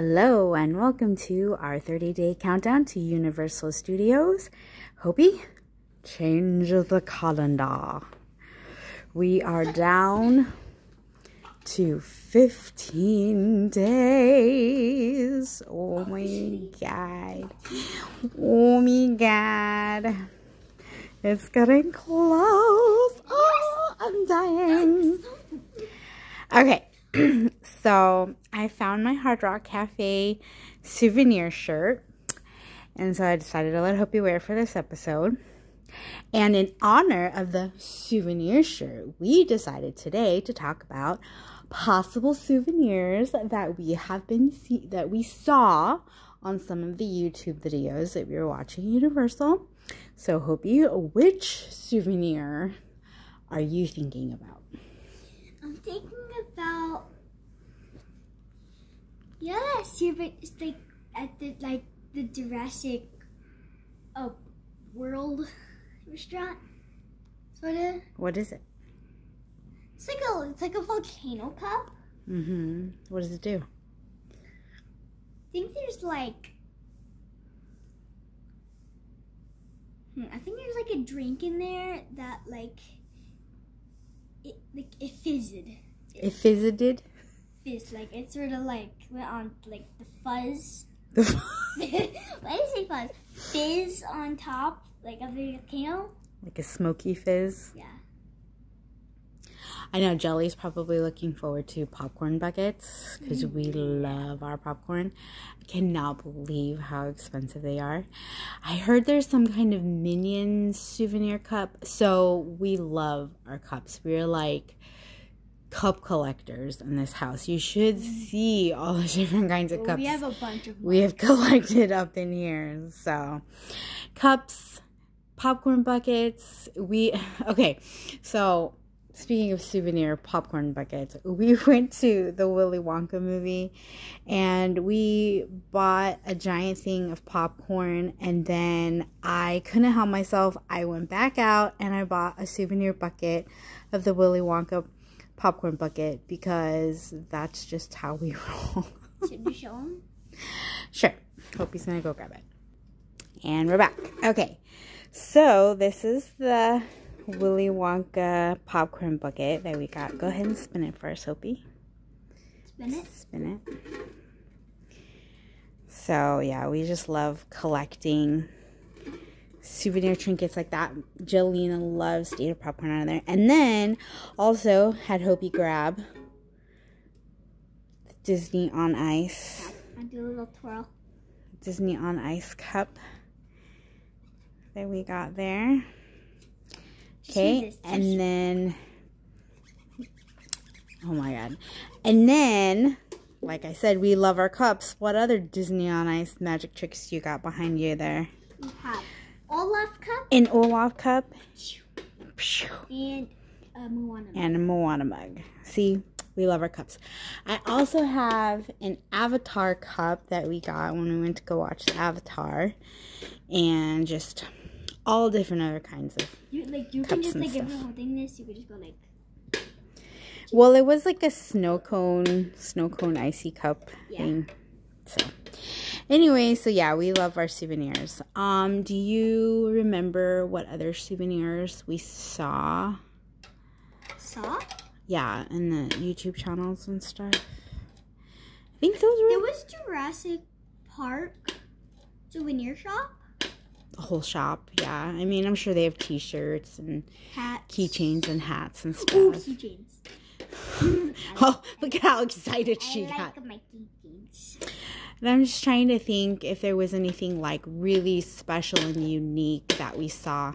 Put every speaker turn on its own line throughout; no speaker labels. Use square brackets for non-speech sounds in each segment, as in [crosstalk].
Hello, and welcome to our 30 day countdown to Universal Studios. Hopey, change the calendar. We are down to 15 days. Oh my god. Oh my god. It's getting close. Oh, I'm dying. Okay, [clears throat] so I found my Hard Rock Cafe souvenir shirt. And so I decided to let Hopey wear it for this episode. And in honor of the souvenir shirt, we decided today to talk about possible souvenirs that we have been see that we saw on some of the YouTube videos that we were watching Universal. So Hopey, which souvenir are you thinking about?
I'm thinking about yeah, that souvenir is like at the like the Jurassic uh, World restaurant, sort of.
What is it?
It's like a it's like a volcano cup.
Mm-hmm. What does it do?
I think there's like hmm, I think there's like a drink in there that like it like it fizzed.
It fizzed?
Fizz like it's sort of like went on like the fuzz. [laughs]
The fuzz. [laughs]
Why do you say fuzz? Fizz on top like of the volcano.
like a smoky fizz.
Yeah.
I know Jelly's probably looking forward to popcorn buckets because we mm. love our popcorn. I cannot believe how expensive they are. I heard there's some kind of minion souvenir cup. So we love our cups. We're like cup collectors in this house. You should see all the [laughs] different kinds of cups
we have a bunch of
we have [laughs] collected up in here. So, cups, popcorn buckets. We, [laughs] okay, so speaking of souvenir popcorn buckets, we went to the Willy Wonka movie and we bought a giant thing of popcorn. And then I couldn't help myself. I went back out and I bought a souvenir bucket of the Willy Wonka popcorn bucket because that's just how we [laughs] roll.
Should we show them?
Sure. Hope he's gonna go grab it. And we're back. Okay. So this is the Willy Wonka popcorn bucket that we got. Go ahead and spin it first, Hopey.
Spin it.
Spin it. So yeah, we just love collecting souvenir trinkets like that. Jolena loves to eat a popcorn out of there. And then also had Hopey grab Disney on Ice.
I do a little twirl.
Disney on Ice cup that we got there. Okay, and then, oh my god. And then, like I said, we love our cups. What other Disney on Ice magic tricks you got behind you there?
Olaf cup
An Olaf cup
and a Moana.
and a Moana mug. See, we love our cups. I also have an Avatar cup that we got when we went to go watch the Avatar. And just all different other kinds of
You like you
Cups
can just
and
like if
stuff.
you're holding this, you could just go like
Well, it was like a snow cone, snow cone icy cup
Yeah.
thing. So, anyway, so yeah, we love our souvenirs. Um, do you remember what other souvenirs we saw?
saw.
Yeah, in the YouTube channels and stuff. I think those
There
were
was Jurassic Park souvenir shop
the whole shop. Yeah, I mean, I'm sure they have T-shirts and
hats.
keychains and hats and stuff.
Ooh,
stuff.
keychains. [laughs]
oh, look at how excited she
I
got.
my.
And I'm just trying to think if there was anything like really special and unique that we saw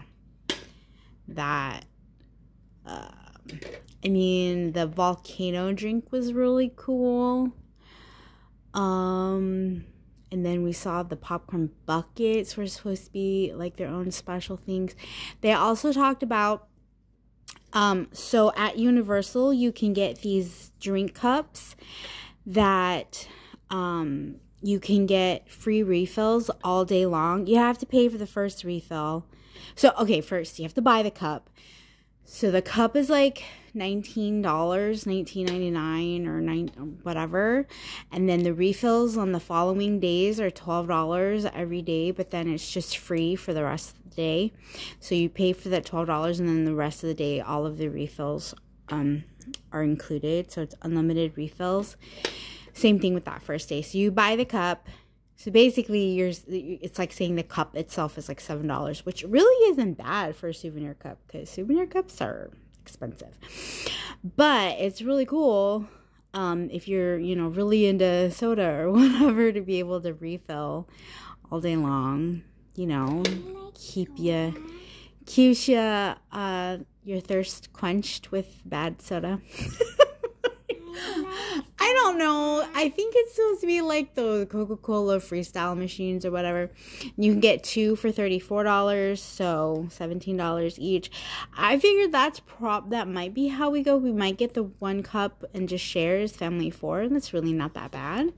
that um I mean the volcano drink was really cool. Um and then we saw the popcorn buckets were supposed to be like their own special things. They also talked about um so at Universal you can get these drink cups that um you can get free refills all day long. You have to pay for the first refill. So, okay, first you have to buy the cup. So the cup is like $19, $19.99 or nine whatever. And then the refills on the following days are $12 every day, but then it's just free for the rest of the day. So you pay for that $12 and then the rest of the day all of the refills um are included. So it's unlimited refills. Same thing with that first day. So you buy the cup, so basically, you're it's like saying the cup itself is like seven dollars, which really isn't bad for a souvenir cup because souvenir cups are expensive. But it's really cool um, if you're you know really into soda or [laughs] whatever to be able to refill all day long. You know, keep you keeps you uh, your thirst quenched with bad soda. [laughs] I think it's supposed to be like the Coca Cola freestyle machines or whatever. You can get two for $34, so $17 each. I figured that's prop that might be how we go. We might get the one cup and just share as family four, and that's really not that bad.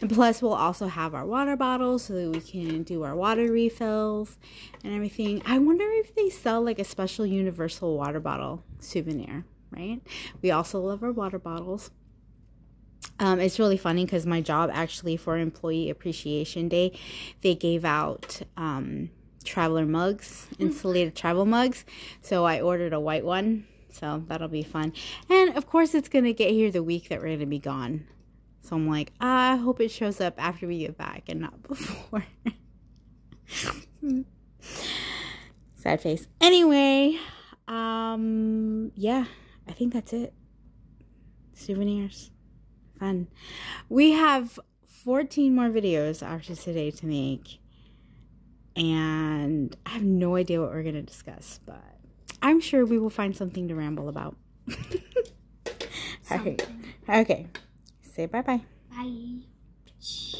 And plus, we'll also have our water bottles so that we can do our water refills and everything. I wonder if they sell like a special universal water bottle souvenir, right? We also love our water bottles. Um, it's really funny because my job actually for Employee Appreciation Day, they gave out um, traveler mugs, insulated travel mugs. So I ordered a white one. So that'll be fun. And of course, it's going to get here the week that we're going to be gone. So I'm like, I hope it shows up after we get back and not [laughs] before. [laughs] Sad face. Anyway, um, yeah, I think that's it. Souvenirs fun. We have 14 more videos after today to make. And I have no idea what we're going to discuss, but I'm sure we will find something to ramble about. [laughs] okay. Okay. Say bye-bye.
Bye.